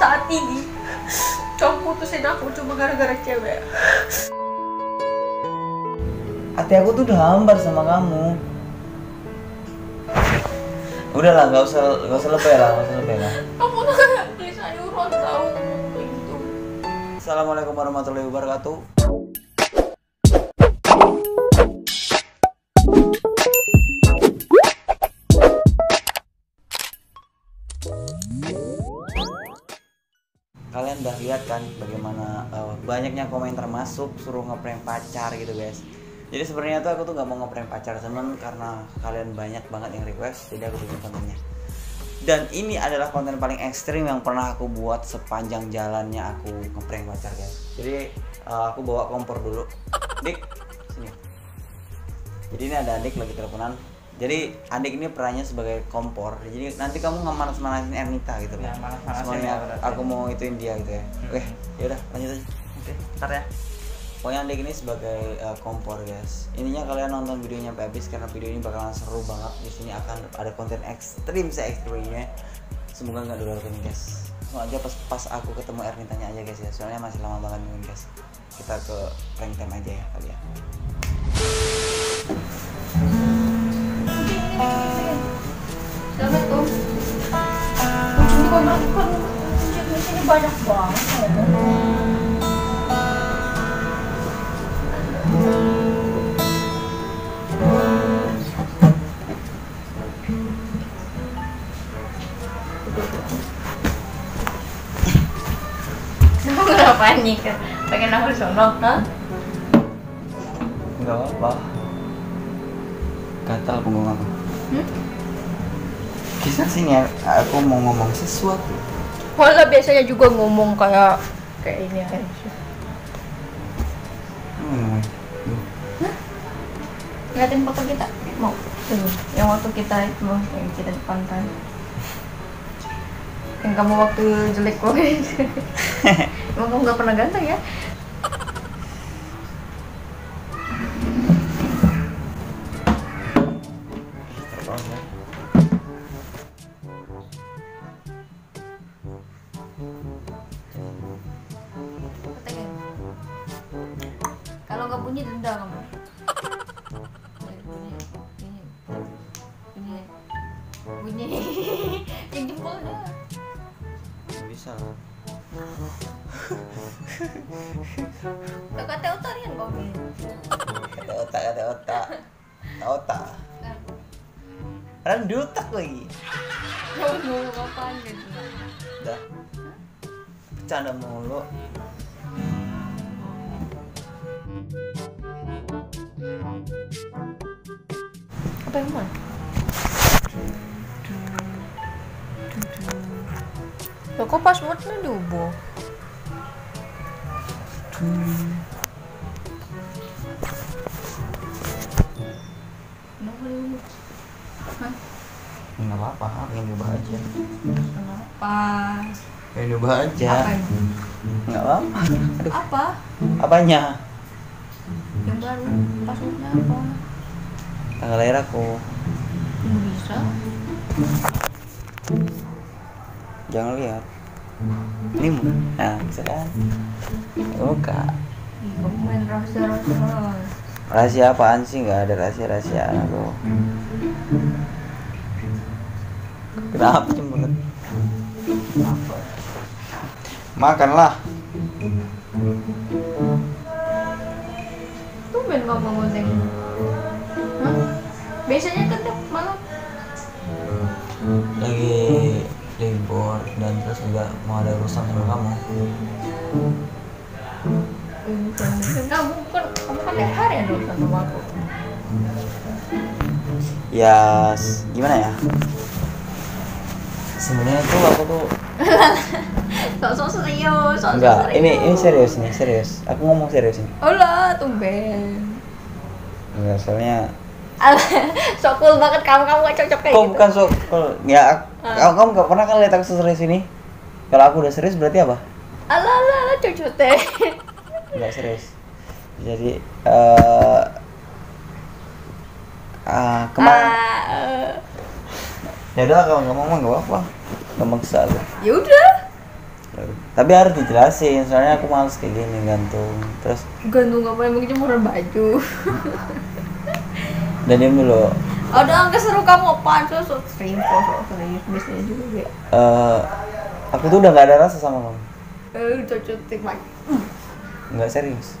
saat ini kamu putusin aku cuma gara-gara cewek. Hati aku tuh udah hambar sama kamu. Udahlah nggak usah nggak usah lebay lah nggak usah lebay lah. Kamu tuh kayak Lisa Yuron tau gitu. Assalamualaikum warahmatullahi wabarakatuh kalian udah lihat kan bagaimana uh, banyaknya komentar masuk suruh ngeprank pacar gitu guys. Jadi sebenarnya tuh aku tuh gak mau ngeprank pacar temen karena kalian banyak banget yang request jadi aku bikin kontennya. Dan ini adalah konten paling ekstrim yang pernah aku buat sepanjang jalannya aku ngeprank pacar guys. Jadi uh, aku bawa kompor dulu. Dik sini. Jadi ini ada adik lagi teleponan jadi adik ini perannya sebagai kompor. Jadi nanti kamu nggak manas manasin Ernita gitu loh Ya, manas-manasin semuanya ya, aku mau ituin dia gitu ya. Hmm. oke yaudah lanjut aja. Oke, ntar ya. pokoknya adik ini sebagai uh, kompor guys. Ininya kalian nonton videonya sampai habis karena video ini bakalan seru banget. Di sini akan ada konten ekstrim se ekstrimnya semoga nggak dulu guys. Langsung aja pas pas aku ketemu Ernitanya aja guys ya. Soalnya masih lama banget nih guys. Kita ke prank time aja ya kali ya Selamat tuh Kucing juga makan Kucing di sini banyak banget Kamu kenapa nih? Pengen aku sono, hah? nggak apa gatal punggung aku Hmm? kisah sini aku mau ngomong sesuatu. Malah biasanya juga ngomong kayak kayak ini aja. hmm. Ngeliatin foto kita? Mau. Tuh yang waktu kita itu yang kita di pantai yang kamu waktu jelek banget emang kamu gak pernah ganteng ya bisa. Tak kata utarian kau nih ada otak ada otak. Ada otak. Orang di otak lagi. Apaan gitu udah bercanda mulu apa yang mana Loh kok passwordnya diubah? Hah? nggak apa-apa pengen nyoba aja Kenapa? pengen nyoba aja nggak apa-apa aduh Apa? apanya Yang baru? Passwordnya apa? tanggal lahir aku Nggak bisa jangan lihat. Ini nah bisa kan? Buka kamu main rahasia-rahasia. Rahasia apaan sih? Nggak ada rahasia rahasiaan aku kenapa? Cemberut makanlah. Tumben kamu ngontek Hah? Biasanya mau ada urusan sama kamu kamu kan kamu kan tiap hari ada urusan sama aku ya gimana ya sebenarnya tuh aku tuh Sok-sok serius, sok-sok enggak serius. ini ini serius nih serius aku ngomong serius nih Olah, tumben. enggak soalnya sok cool banget kamu, kamu gak cocok kayak kok gitu. bukan so kalau ya ak- Ah. kamu kamu gak pernah kan lihat aku serius ini kalau aku udah serius berarti apa? Alah, alah, alah, cocok teh. enggak serius. Jadi eh ah kemarin Ah, eh, ya udah kalau nggak mau nggak apa-apa. Nggak maksa aku. Ya udah. tapi harus dijelasin soalnya aku males kayak gini gantung. Terus gantung apa? Mungkin jemuran baju. Dan diam dulu. Ada angka seru kamu apaan? Selingkuh so serius biasanya juga gue Eh, aku tuh udah nggak ada rasa sama kamu? Eh cocok tik lagi nggak serius?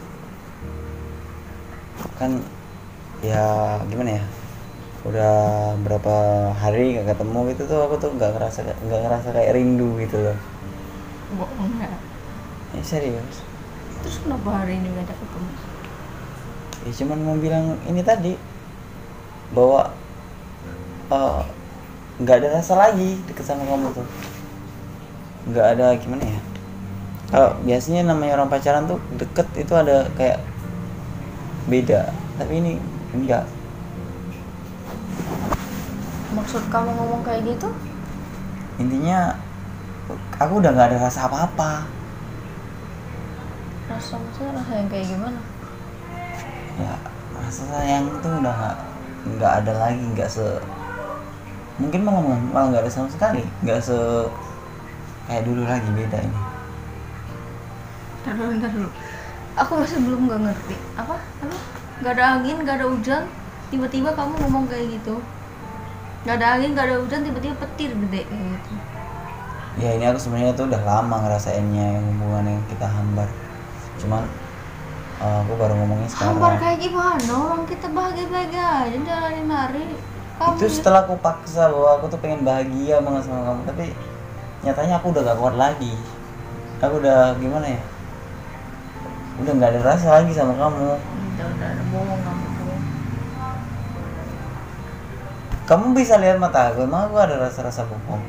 Kan ya gimana ya? Udah berapa hari nggak ketemu gitu tuh aku tuh nggak ngerasa nggak ngerasa kayak rindu gitu loh. Bohong ya? Ya serius. Terus kenapa hari ini ngajak ketemu? Ya cuman mau bilang ini tadi bahwa eh, nggak ada rasa lagi deket sama kamu tuh nggak ada gimana ya? Kalau biasanya namanya orang pacaran tuh deket itu ada kayak beda. Tapi ini enggak. Maksud kamu ngomong kayak gitu? Intinya aku udah nggak ada rasa apa-apa. Rasa maksudnya rasa yang kayak gimana? Ya rasa sayang tuh udah nggak nggak ada lagi nggak se mungkin malah malah nggak ada sama sekali nggak se kayak dulu lagi beda ini Ntar dulu, ntar dulu. Aku masih belum nggak ngerti. Apa? Apa? Gak ada angin, gak ada hujan. Tiba-tiba kamu ngomong kayak gitu. Gak ada angin, gak ada hujan, tiba-tiba petir gede kayak gitu. ya ini aku sebenarnya tuh udah lama ngerasainnya yang hubungan yang kita hambar cuman eh, aku baru ngomongnya sekarang Hambar kayak gimana? Orang kita bahagia-bahagia aja jalanin hari. Kamu itu setelah aku paksa bahwa aku tuh pengen bahagia banget sama kamu tapi nyatanya aku udah gak kuat lagi aku udah gimana ya udah nggak ada rasa lagi sama kamu Udah, udah, udah bohong kamu tuh. kamu bisa lihat mata aku emang aku ada rasa-rasa bohong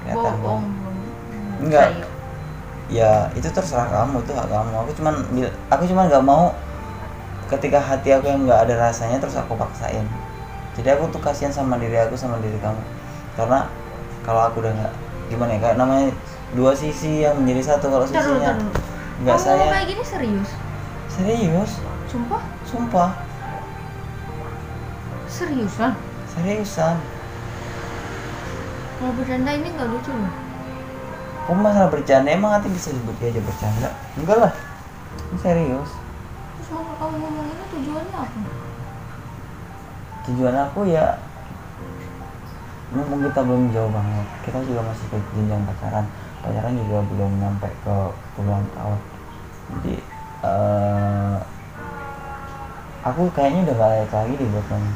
kelihatan Bohong. Enggak. Sayang. ya itu terserah kamu itu hak kamu aku cuman bil- aku cuman nggak mau ketika hati aku yang nggak ada rasanya terus aku paksain jadi aku tuh kasihan sama diri aku sama diri kamu karena kalau aku udah nggak gimana ya kayak namanya dua sisi yang menjadi satu kalau sisinya nggak saya kayak gini serius? serius Sumpah? sumpah Seriusan? seriusan Kalau bercanda ini nggak lucu loh. kamu masalah bercanda emang nanti bisa disebut aja bercanda enggak lah Ini serius Terus mau kamu ngomong ini tujuannya apa? tujuan aku ya mumpung kita belum jauh banget kita juga masih ke jenjang pacaran. Pacaran juga belum nyampe ke puluhan tahun. Jadi eh aku kayaknya udah gak layak lagi deh buat kamu.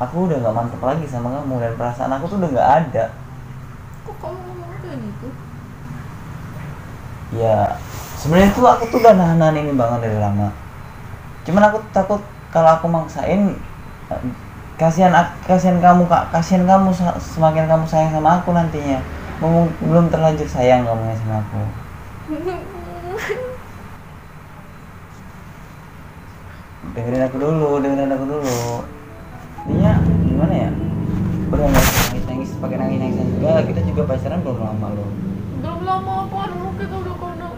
Aku udah gak mantep lagi sama kamu dan perasaan aku tuh udah gak ada. Kok kamu ngomong kayak gitu? ya sebenarnya tuh aku tuh udah nahan ini banget dari lama. Cuman aku takut kalau aku maksain kasihan kasihan kamu kak. Kasihan kamu semakin kamu sayang sama aku nantinya. Ngomong, belum terlanjur sayang kamu sama aku. Dengerin aku dulu dengerin aku dulu. Intinya gimana ya? Udah nangis nangis pakai nangis nangis juga kita juga pacaran belum lama loh. Belum lama apa dulu kita udah kena.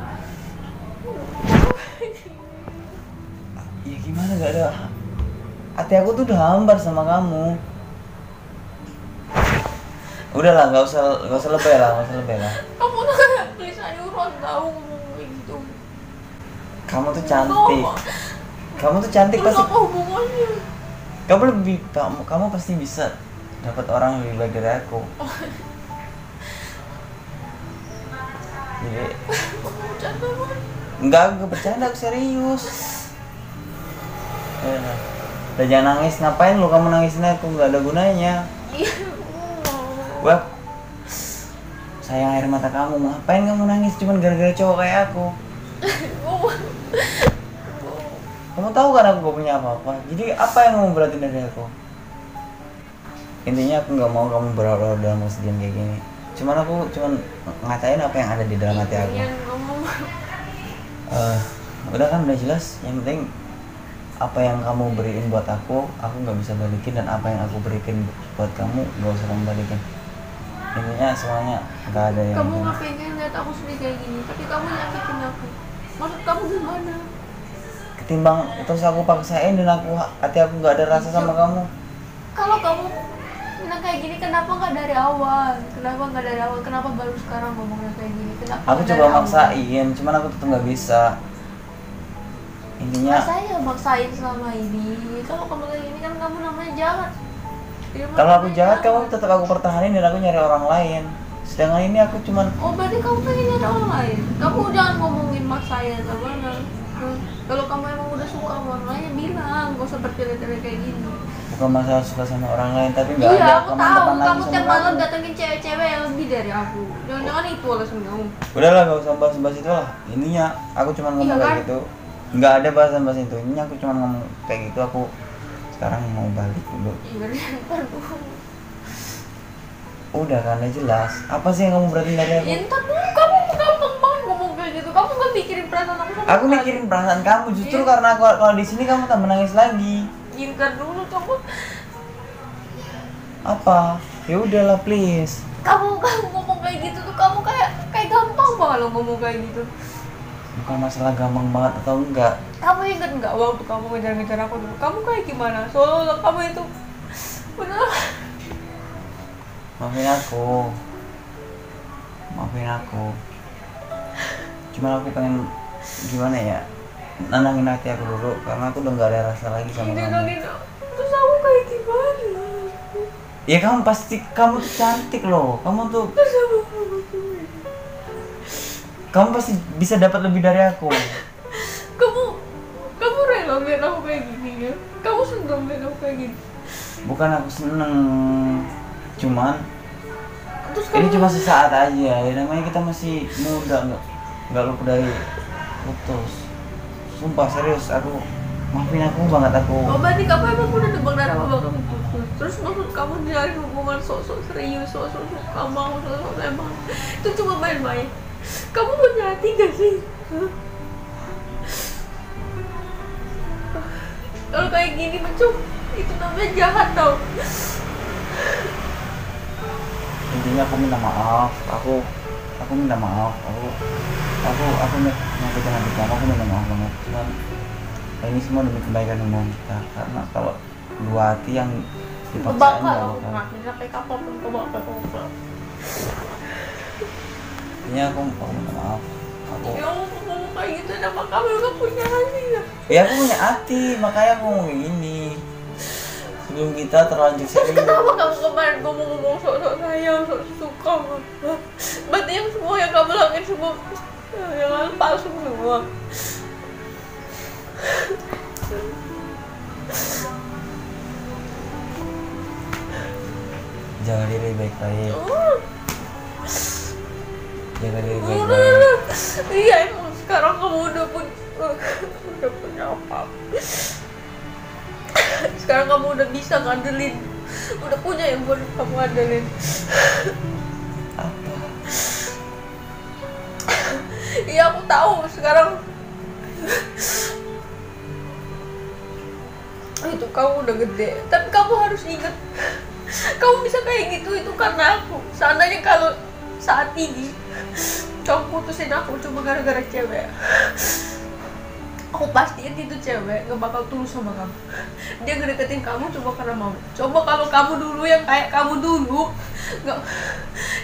ya gimana? Gak ada hati aku tuh udah hambar sama kamu. Udahlah nggak usah nggak usah lebay lah nggak usah lebay lah. Kamu tuh kayak tulisannya orang tahu gitu. kamu tuh cantik. Kamu tuh cantik Terus pasti apa hubungannya? kamu lebih kamu kamu pasti bisa dapat orang yang lebih baik dari aku. Jadi enggak enggak bercanda aku serius. Eh, udah jangan nangis ngapain lu kamu nangisin aku nggak ada gunanya. Wah, sayang air mata kamu, ngapain kamu nangis cuman gara-gara cowok kayak aku? Kamu tahu kan aku gak punya apa-apa, jadi apa yang kamu berarti dari aku? Intinya aku nggak mau kamu berlarut dalam kesedihan kayak gini. Cuman aku cuman ngatain apa yang ada di dalam hati aku. Eh, udah kan udah jelas. Yang penting apa yang kamu beriin buat aku, aku nggak bisa balikin dan apa yang aku berikan buat kamu nggak usah kamu balikin. Intinya semuanya nggak ada yang. kamu nggak pengen lihat aku sedih kayak gini, tapi kamu nyakitin aku. Maksud kamu gimana? ketimbang terus aku paksain dan aku hati aku nggak ada rasa sama kamu Kalau kamu ngomongnya kayak gini kenapa nggak dari awal kenapa nggak dari awal kenapa baru sekarang ngomongnya kayak gini kenapa aku coba maksain cuman aku tetap nggak bisa intinya Masa saya maksain selama ini kalau kamu kayak gini kan kamu namanya jahat. Kalau aku jahat kamu tetap aku pertahanin dan aku nyari orang lain. Sedangkan ini aku cuman oh berarti kamu pengen nyari orang lain? Kamu jangan ngomongin mas saya sama kalau kamu emang udah suka sama orang lain ya bilang gak usah bertele-tele kayak gini. Bukan masalah suka sama orang lain tapi nggak iya ada aku teman tahu kamu tiap malam datengin cewek-cewek yang lebih dari aku. Jangan-jangan itu alasan kamu. Udahlah gak usah bahas-bahas itu lah. Ininya aku cuma ngomong Iya kayak kan? gitu nggak ada bahasan-bahas itu. Ininya aku cuma ngomong kayak gitu aku sekarang mau balik dulu. Udah kan udah jelas. Apa sih yang kamu beratin dari aku? Ya, dulu kamu gampang banget ngomong kayak gitu. Kamu gak mikirin perasaan aku sama aku mikirin perasaan kamu justru Iya. karena aku kalau di sini kamu tak menangis lagi. Ya, ntar dulu kamu apa? Ya udahlah please. Kamu kamu ngomong kayak gitu tuh kamu kayak kayak gampang banget lo ngomong kayak gitu bukan masalah gampang banget atau enggak. Kamu inget nggak waktu kamu ngejar-ngejar aku dulu? Kamu kayak gimana? Soalnya kamu itu bener. Maafin aku. Maafin aku. Cuma aku pengen gimana ya? Nenangin hati aku dulu karena aku udah nggak ada rasa lagi sama kamu. terus aku kayak gimana? Ya kamu pasti kamu tuh cantik loh. Kamu tuh terus kamu pasti bisa dapat lebih dari aku. Kamu kamu rela lihat aku kayak gini ya? Kamu seneng lihat aku kayak gini? Bukan aku seneng cuman terus ini kamu cuma sesaat aja ya namanya kita masih muda nggak nggak lupa dari putus. Sumpah serius aku maafin aku banget aku. Oh berarti kamu emang udah nebak dari awal kamu putus. Terus maksud kamu nyari hubungan sok-sok serius, sok-sok suka mau, sok-sok emang. Itu cuma main-main Kamu punya hati gak sih? Kalau kayak gini mencuk itu namanya jahat tau. Intinya aku minta maaf. Aku aku minta maaf. Aku aku aku nyakitin hati kamu aku minta maaf banget. Cuman ya ini semua demi kebaikan umum kita. Karena kalau dua hati yang dipaksain Kebakar nggak aku bakal ngakin sampai kapan pun kebakar kebakar intinya aku aku minta maaf. Aku Ya Allah ngomong kayak gitu. Nama kamu gak punya hati ya? Ya aku punya hati. Makanya aku ngomong gini sebelum kita terlanjur Terus serius. kenapa kamu kemarin ngomong-ngomong sok-sok sayang, sok suka? Berarti yang semua yang kamu lakuin semua yang palsu semua. jaga diri baik-baik. Uh, Iya emang sekarang kamu udah punya udah punya apa? Sekarang kamu udah bisa ngandelin, udah punya yang buat kamu andelin. apa Iya aku tahu sekarang itu kamu udah gede tapi kamu harus ingat kamu bisa kayak gitu itu karena aku seandainya kalau saat ini kamu putusin aku cuma gara-gara cewek. Aku pastiin itu cewek gak bakal tulus sama kamu. Dia ngedeketin kamu cuma karena mau. Coba kalau kamu dulu yang kayak kamu dulu nggak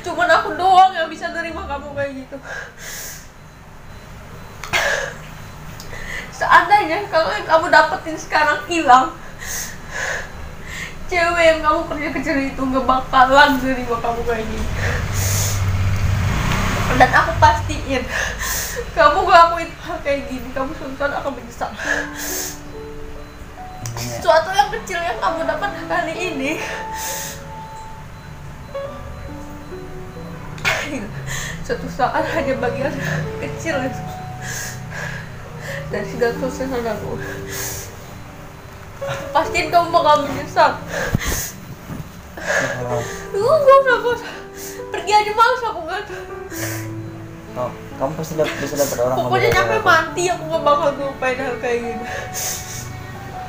cuman aku doang yang bisa nerima kamu kayak gitu. Seandainya kalau yang kamu dapetin sekarang hilang cewek yang kamu kerja kecil itu gak bakalan nerima kamu kayak gini dan aku pastiin kamu ngelakuin hal kayak gini kamu suatu saat akan menyesal. Intinya suatu yang kecil yang kamu dapat kali ini. Suatu saat hanya bagian kecil dari segala kesuksesan aku pastiin kamu bakal menyesal. Uh, gak usah, gak usah pergi aja males aku gak kalau kamu pasti dap- bisa dapat orang pokoknya nyampe mati aku gak bakal ngelupain hal kayak gini.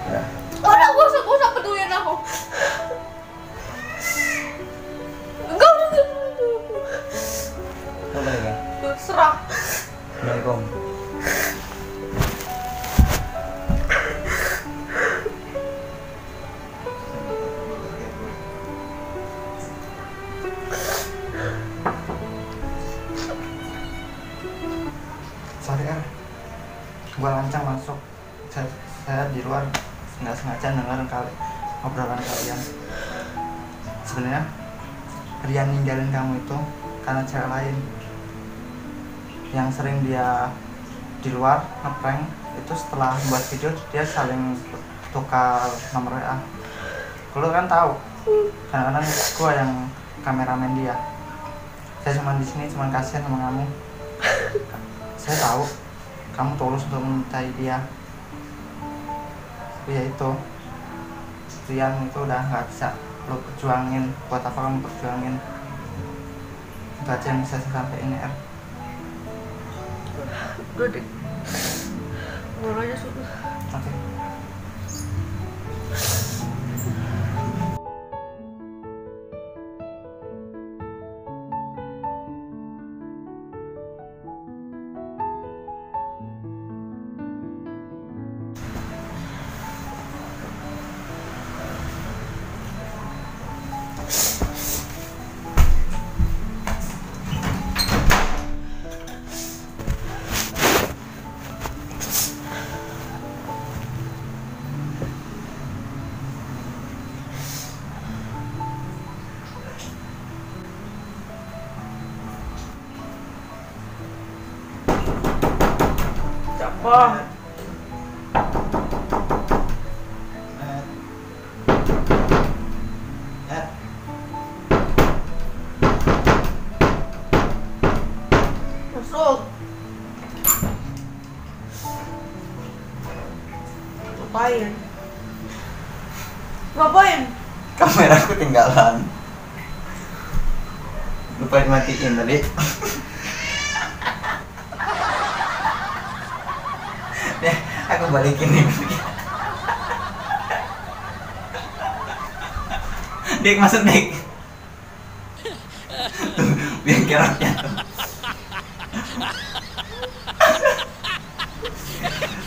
Ya. Udah gak usah, gak usah peduliin aku. Enggak, enggak, Kamu balik ya Assalamualaikum karena cewek lain. Yang sering dia di luar ngeprank itu setelah buat video dia saling tukar nomor WA kalau kan tahu kadang-kadang gue yang kameramen dia. Saya cuma di sini cuma kasihan sama kamu. Saya tahu kamu tulus untuk mencari dia. Tapi ya itu Rian itu udah nggak bisa lo perjuangin buat apa kamu perjuangin aja yang bisa saya sampaikan ya Er. udah deh Ngobrol aja sudah. Oke Siapa? Masuk Ngapain? Ngapain? kamera aku tinggalan lupa dimatiin tadi ya aku balikin nih. Dik masuk Dik. Tuh, biar keroknya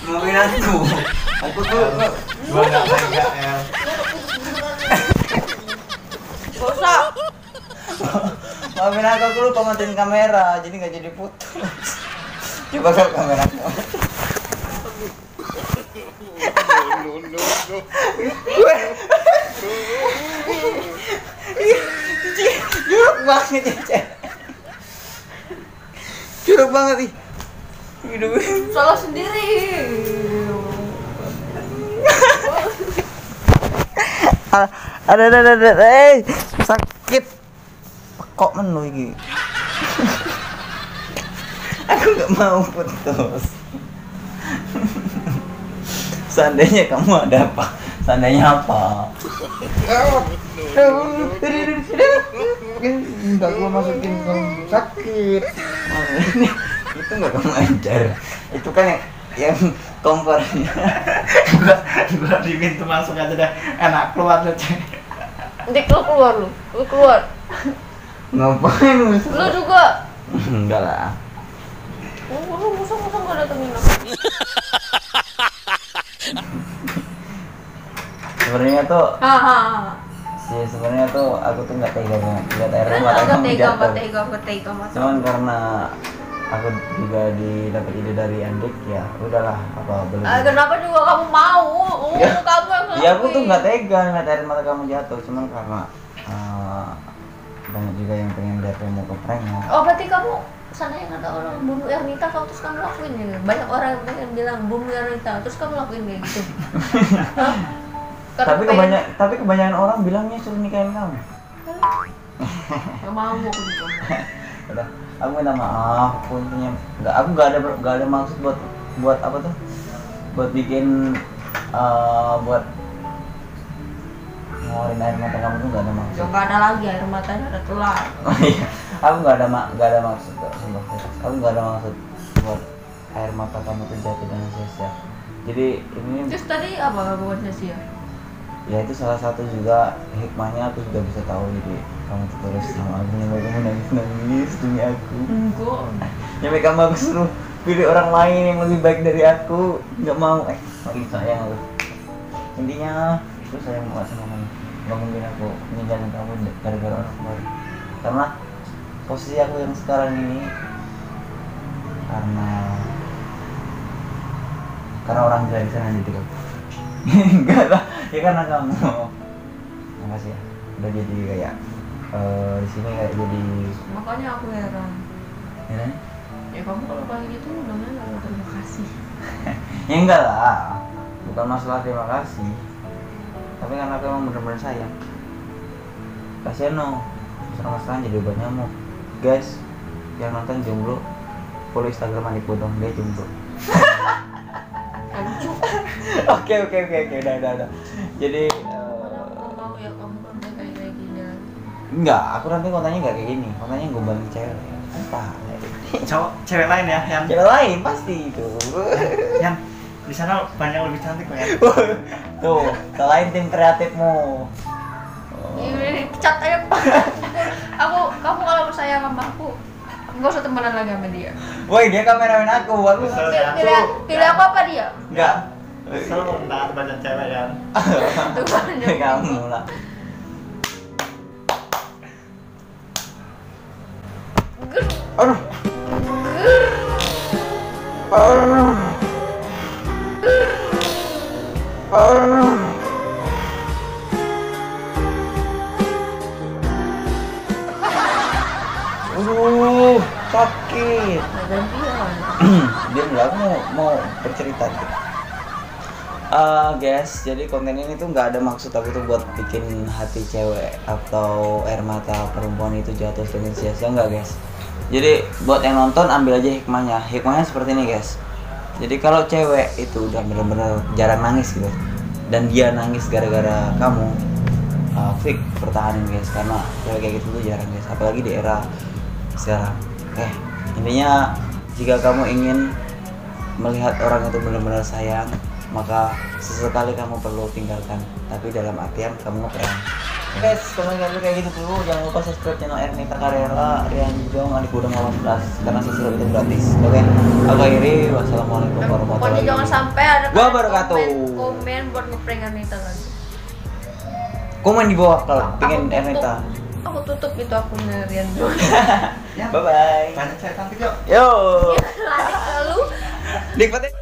Maafin aku. Aku tuh gua nggak tega El Gak usah Maafin aku, aku lupa matiin kamera Jadi gak jadi foto Coba kalau kamera aku Jorok banget ya Jorok banget ih Hidup Salah sendiri. Ada ada ada ada eh sakit. Kok menu ini? Aku nggak mau putus. Seandainya kamu ada apa seandainya apa? Enggak gua masukin kamu sakit. Itu nggak kamu ajar itu kan yang yang kompornya. Gua gua di pintu masuk aja deh enak keluar Cek. Dik lu keluar lu. Lu keluar. Ngapain lu? Lu juga. Enggak lah. Lu lu musuh-musuh gak datengin aku sebenarnya tuh Haha sih sebenarnya tuh aku tuh nggak tega banget. Lihat air mata kamu tega, jatuh. agak tega, agak tega cuman karena aku juga didapat ide dari Andik ya udahlah apa boleh Ah, Kenapa juga kamu mau? Ya. kamu yang ya aku tuh nggak tega ngeliat air mata kamu jatuh. Cuman karena eh, banyak juga yang pengen lihat kamu ke prank ya. Oh berarti kamu seandainya kata orang bunuh Ernita kamu terus kamu lakuin ya? Banyak orang yang pengen bilang bunuh Ernita terus kamu lakuin kayak gitu Karena tapi kebanyakan tapi kebanyakan orang bilangnya suruh nikahin kamu. Nggak mau aku juga udah aku minta maaf aku intinya nggak aku nggak ada nggak ada maksud buat buat apa tuh? Buat bikin eh, buat ngeluarin air mata kamu tuh nggak ada maksud. Ya nggak ada lagi air matanya ada telar oh iya aku nggak ada mak nggak ada maksud kok sumpah aku nggak ada maksud buat air mata kamu tuh jatuh dengan sia-sia. Jadi ini Terus tadi apa buatnya sih ya? itu salah satu juga hikmahnya aku juga bisa tahu jadi kamu tuh terus sama aku nyampe kamu nangis nangis demi aku. Enggak. Nyampe kamu aku suruh pilih orang lain yang lebih baik dari aku nggak mau. Eh lagi sayang aku intinya itu sayang banget sama kamu. Nggak mungkin aku ninggalin kamu gara-gara orang baru karena posisi aku yang sekarang ini karena karena orang bilang di sana jadi kan enggak lah ya karena kamu makasih ya. Udah jadi kayak eh, di sini kayak jadi makanya aku heran. Ya, kan? ya kamu kalau kayak gitu namanya nggak terima kasih. Ya enggak lah. Bukan masalah terima kasih. Tapi karena aku emang bener-bener sayang. Kasihan no masalah jadi obat nyamuk. Guys yang nonton jomblo follow instagram Anik Bodong. Dia jomblo. Oke oke oke oke. Udah udah udah jadi eh, mau ya kamu konten kayak kayak gini enggak aku nanti kontennya enggak kayak gini. Kontennya gombalin cewek. Apa? Cowok cewek lain ya yang cewek lain pasti itu. Yang di sana banyak lebih cantik kok ya tuh selain tim kreatifmu. Ini cat aja aku kamu kalau sayang sama aku nggak usah temenan lagi sama dia. Woi dia kameramen aku. Aku pilih aku apa dia? Enggak selalu mendapat banyak cewek kan kamu lah. Aduh aduh. Aduh aduh sakit. Nah, gantian dia nggak mau mau bercerita. gitu. Eh, guys, jadi konten ini tuh nggak ada maksud aku tuh buat bikin hati cewek atau air mata perempuan itu jatuh dengan sia-sia nggak guys. Jadi buat yang nonton ambil aja hikmahnya. Hikmahnya seperti ini guys. Jadi kalau cewek itu udah bener-bener jarang nangis gitu, dan dia nangis gara-gara kamu, uh, fix pertahanin guys karena cewek kayak gitu tuh jarang guys, apalagi di era sekarang. Oke, intinya jika kamu ingin melihat orang itu benar-benar sayang, maka sesekali kamu perlu tinggalkan, tapi dalam artian kamu ngeprank. Guys, kalau nggak kayak gitu dulu, jangan lupa subscribe channel Ernita Karela, Rian Jong, Adik Budang 18 karena subscribe itu gratis. Oke, aku akhiri. Wassalamualaikum warahmatullahi pokoknya jangan sampai ada Gua kalian barakatuh. komen, komen buat ngeprank Anita lagi Komen di bawah kalau Aku pengen. Ernita. aku tutup itu akunnya Rian Jong ya Bye bye. banyak cewek cantik yuk Yo. lari ke lu Nikmatin.